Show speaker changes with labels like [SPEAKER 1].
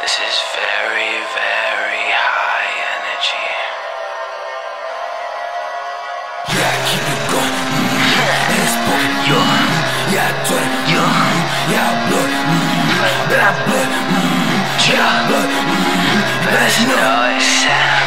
[SPEAKER 1] This is very, very high energy. Yeah, keep it going. Mm-hmm. Yeah, explode. Yeah, yeah, turn. Yeah, yeah, blood. Mm-hmm. Black blood. Mm-hmm. Yeah, blood. Let's noise.